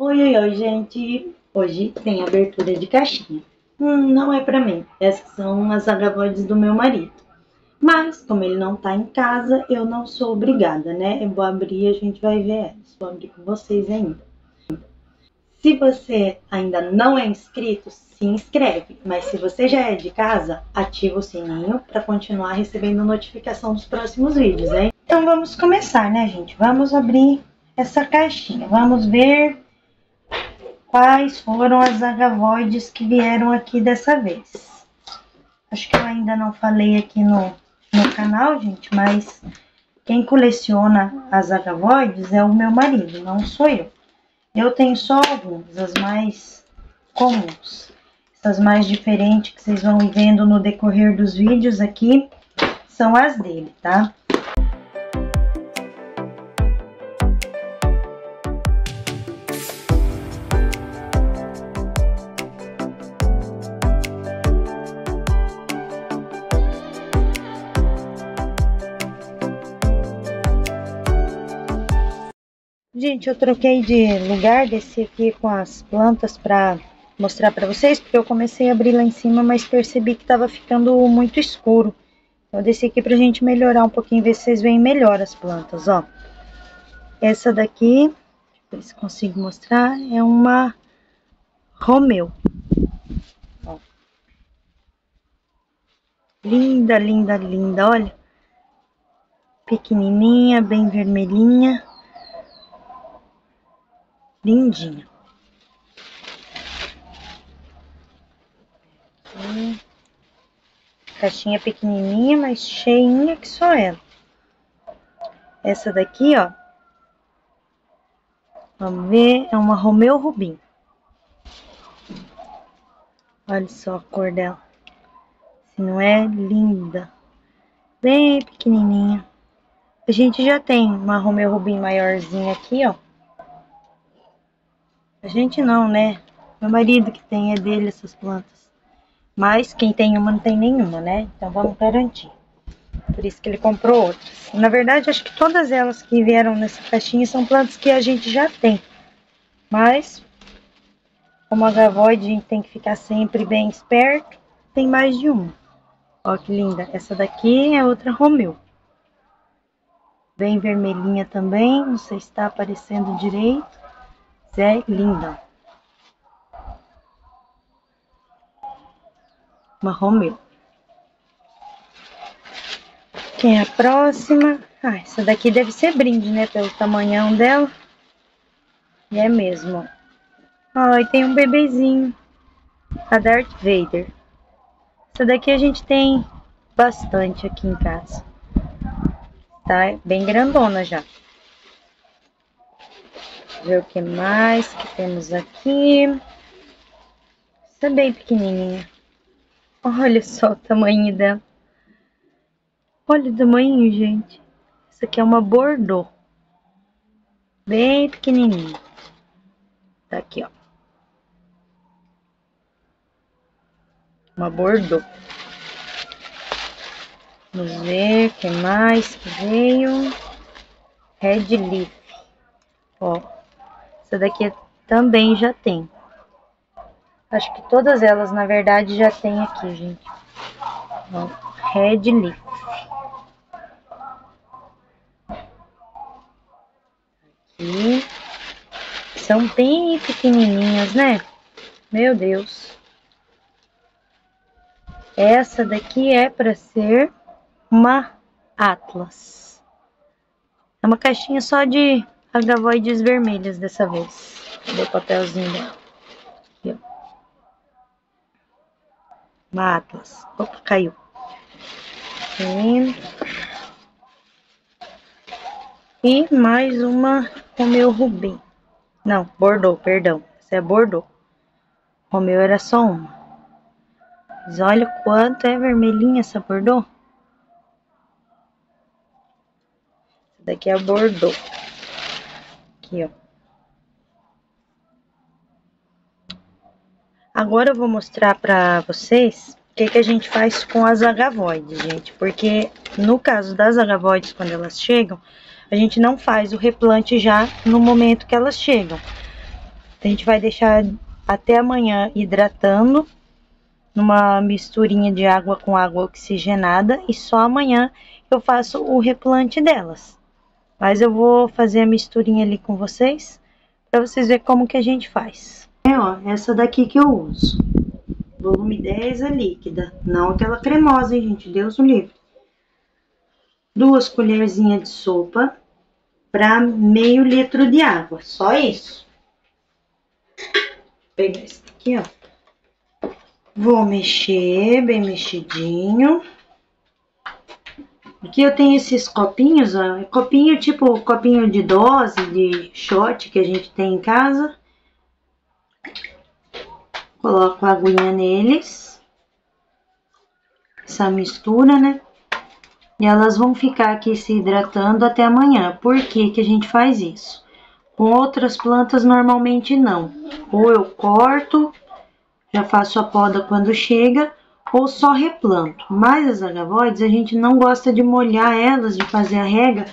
Oi, oi, oi, gente! Hoje tem abertura de caixinha. Hum, não é pra mim. Essas são as agavoides do meu marido. Mas, como ele não tá em casa, eu não sou obrigada, né? Eu vou abrir e a gente vai ver elas. Vou abrir com vocês ainda. Se você ainda não é inscrito, se inscreve. Mas se você já é de casa, ativa o sininho para continuar recebendo notificação dos próximos vídeos, hein? Então vamos começar, né, gente? Vamos abrir essa caixinha. Vamos ver quais foram as agavoides que vieram aqui dessa vez. Acho que eu ainda não falei aqui no, no canal, gente, mas quem coleciona as agavoides é o meu marido, não sou eu. Eu tenho só algumas, as mais comuns. Essas mais diferentes que vocês vão vendo no decorrer dos vídeos aqui são as dele, tá? Gente, eu troquei de lugar, desci aqui com as plantas para mostrar para vocês, porque eu comecei a abrir lá em cima, mas percebi que estava ficando muito escuro. Eu desci aqui pra gente melhorar um pouquinho, ver se vocês veem melhor as plantas, ó. Essa daqui, ver se consigo mostrar, é uma Romeu. Ó. Linda, linda, linda, olha. Pequenininha, bem vermelhinha lindinha. Hum. Caixinha pequenininha, mas cheinha que só ela. Essa daqui, ó. Vamos ver, é uma Romeu Rubim. Olha só a cor dela. Se não é linda. Bem pequenininha. A gente já tem uma Romeu Rubim maiorzinha aqui, ó. A gente não, né? Meu marido que tem é dele essas plantas. Mas quem tem uma não tem nenhuma, né? Então vamos garantir. Por isso que ele comprou outras. Na verdade, acho que todas elas que vieram nessa caixinha são plantas que a gente já tem. Mas, como a gavoide, a gente tem que ficar sempre bem esperto. Tem mais de uma. Ó que linda. Essa daqui é outra Romeu. Bem vermelhinha também. Não sei se está aparecendo direito é linda. Uma Romeu. Quem é a próxima? Ah, essa daqui deve ser brinde, né? Pelo tamanhão dela. E é mesmo. Ai, tem um bebezinho. A Darth Vader. Essa daqui a gente tem bastante aqui em casa. Tá bem grandona já ver o que mais que temos aqui. Essa é bem pequenininha. Olha só o tamanho dela. Olha o tamanho, gente. Essa aqui é uma Bordeaux. Bem pequenininha. Tá aqui, ó. Uma Bordeaux. Vamos ver o que mais que veio. Red Leaf. Ó. Essa daqui também já tem. Acho que todas elas, na verdade, já tem aqui, gente. Red Leaf. Aqui. São bem pequenininhas, né? Meu Deus. Essa daqui é para ser uma Atlas. É uma caixinha só de agavoides vermelhas dessa vez. Cadê o papelzinho dela? Uma Atlas. Opa, caiu. E mais uma Romeu Rubim. Não, Bordeaux, perdão. Essa é Bordeaux. Romeu era só uma. Mas olha o quanto é vermelhinha essa Bordeaux. Essa daqui é a Bordeaux. Aqui, ó. Agora eu vou mostrar pra vocês o que, que a gente faz com as agavoides, gente. Porque no caso das agavoides, quando elas chegam, a gente não faz o replante já no momento que elas chegam. A gente vai deixar até amanhã hidratando numa misturinha de água com água oxigenada e só amanhã eu faço o replante delas. Mas eu vou fazer a misturinha ali com vocês para vocês verem como que a gente faz. É, ó, essa daqui que eu uso. Volume 10 é líquida, não aquela cremosa, hein, gente? Deus o livre. Duas colherzinhas de sopa para meio litro de água, só isso. Vou pegar esse aqui, ó. Vou mexer bem mexidinho. Aqui eu tenho esses copinhos, ó. Copinho tipo copinho de dose, de shot que a gente tem em casa. Coloco a aguinha neles. Essa mistura, né? E elas vão ficar aqui se hidratando até amanhã. Por que que a gente faz isso? Com outras plantas normalmente não. Ou eu corto, já faço a poda quando chega, ou só replanto. Mas as agavoides a gente não gosta de molhar elas, de fazer a rega,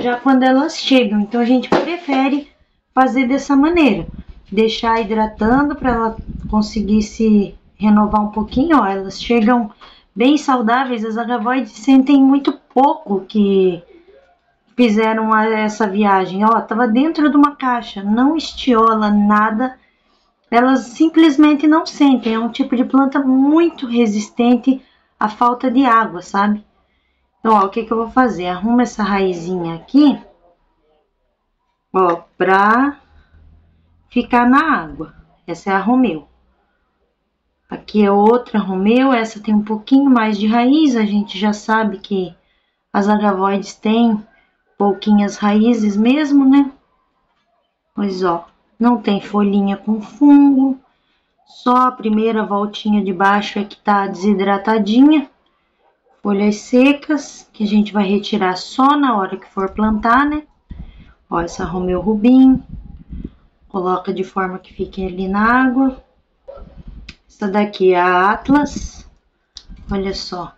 já quando elas chegam. Então a gente prefere fazer dessa maneira. Deixar hidratando para ela conseguir se renovar um pouquinho. Ó, elas chegam bem saudáveis. As agavoides sentem muito pouco que fizeram essa viagem. Ó, tava dentro de uma caixa, não estiola nada elas simplesmente não sentem. É um tipo de planta muito resistente à falta de água, sabe? Então, ó, o que que eu vou fazer? Arrumo essa raizinha aqui, ó, pra ficar na água. Essa é a Romeu. Aqui é outra Romeu, essa tem um pouquinho mais de raiz, a gente já sabe que as agavoides têm pouquinhas raízes mesmo, né? Mas, ó, não tem folhinha com fungo, só a primeira voltinha de baixo é que tá desidratadinha. Folhas secas, que a gente vai retirar só na hora que for plantar, né? Ó, essa Romeu Rubim, coloca de forma que fique ali na água. Essa daqui é a Atlas, olha só.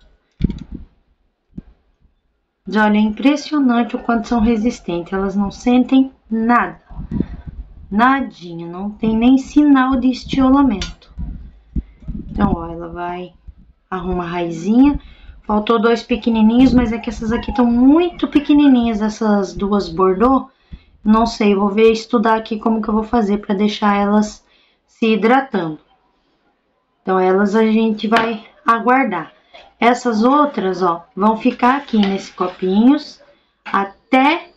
Olha, é impressionante o quanto são resistentes, elas não sentem nada. Nadinha, não tem nem sinal de estiolamento. Então, ó, ela vai arrumar a raizinha. Faltou dois pequenininhos, mas é que essas aqui estão muito pequenininhas, essas duas Bordeaux. Não sei, vou ver, estudar aqui como que eu vou fazer para deixar elas se hidratando. Então, elas a gente vai aguardar. Essas outras, ó, vão ficar aqui nesse copinhos até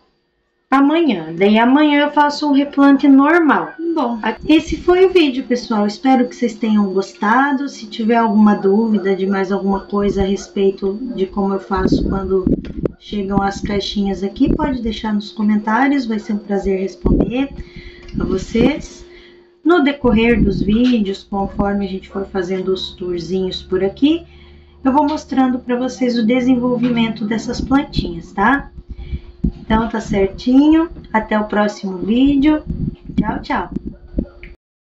amanhã. Daí amanhã eu faço um replante normal. Bom, esse foi o vídeo, pessoal. Espero que vocês tenham gostado. Se tiver alguma dúvida de mais alguma coisa a respeito de como eu faço quando chegam as caixinhas aqui, pode deixar nos comentários. Vai ser um prazer responder a vocês. No decorrer dos vídeos, conforme a gente for fazendo os tourzinhos por aqui, eu vou mostrando para vocês o desenvolvimento dessas plantinhas, tá? Então tá certinho. Até o próximo vídeo. Tchau, tchau.